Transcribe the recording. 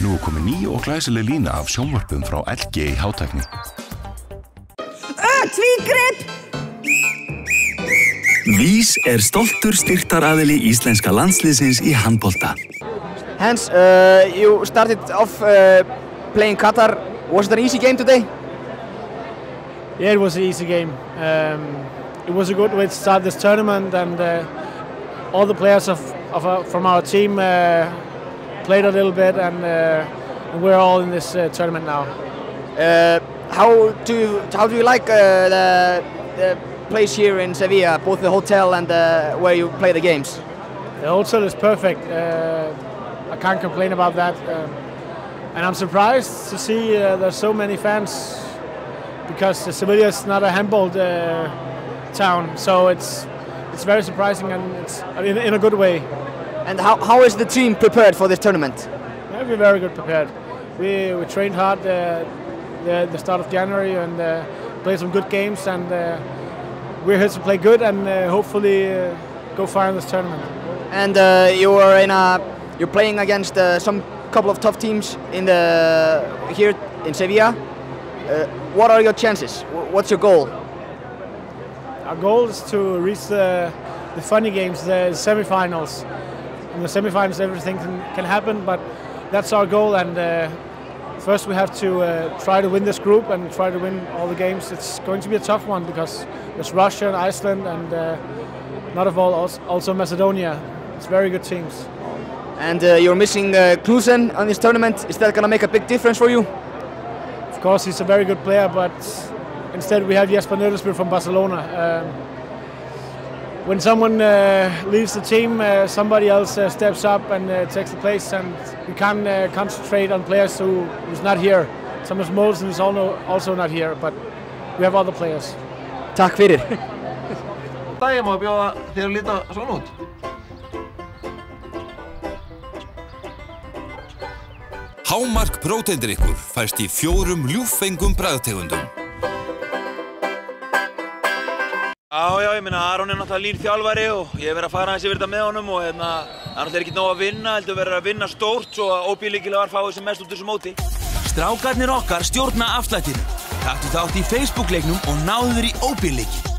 Nú er komið ný og glæsileg lína af sjónvarpum frá LG í hátækni. Tvígrip! Vís er stoltur styrtaraðili íslenska landsliðsins í handbolta. Hans, uh, you started off uh, playing Qatar. Was it an easy game today? Yeah, it was an easy game. Um, it was a good way to start this tournament, and uh, all the players of, of uh, from our team uh, played a little bit, and, uh, and we're all in this uh, tournament now. Uh, how do you, how do you like uh, the, the place here in Sevilla, both the hotel and uh, where you play the games? The hotel is perfect. Uh, I can't complain about that. Um, and I'm surprised to see uh, there's so many fans because Sevilla is not a handball uh, town, so it's it's very surprising and it's in, in a good way. And how, how is the team prepared for this tournament? Yeah, we're very good prepared. We, we trained hard uh, the, the start of January and uh, played some good games and uh, we're here to play good and uh, hopefully uh, go far in this tournament. And uh, you are in a you're playing against uh, some couple of tough teams in the here in Sevilla. Uh, what are your chances? What's your goal? Our goal is to reach the, the funny games, the semifinals. In the semifinals, everything can, can happen, but that's our goal. And uh, first, we have to uh, try to win this group and try to win all the games. It's going to be a tough one because there's Russia and Iceland, and uh, not of all, also Macedonia. It's very good teams. And uh, you're missing uh, Knudsen on this tournament. Is that going to make a big difference for you? Of course, he's a very good player, but instead we have Jesper Nøddesbo from Barcelona. Um, when someone uh, leaves the team, uh, somebody else uh, steps up and uh, takes the place, and we can't uh, concentrate on players who, who's not here. Thomas Moulson is also, also not here, but we have other players. Takk fyrir. Daginn má bjóða þér að líta svona út. Hámark próteindrykkur fæst í fjórum ljúffengum bræðtegundum. Já, já, ég meina Aron er náttúrulega lín þjálfari og ég hef verið að fara aðeins yfir þetta með honum og hérna, er náttúrulega ekki nóg að vinna, heldur verið að vinna stórt svo að óbílíkilega var fáið sem mest út þessu móti. Strákarnir okkar stjórna afslættinu. Taktu þátt í Facebook-leiknum og náðu þér í óbyrleiki.